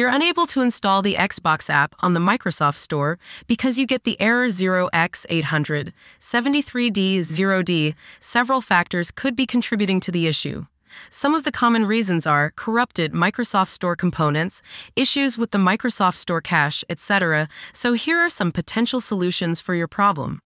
you're unable to install the Xbox app on the Microsoft Store because you get the error 0x800 73D0D, several factors could be contributing to the issue. Some of the common reasons are corrupted Microsoft Store components, issues with the Microsoft Store cache, etc. So here are some potential solutions for your problem.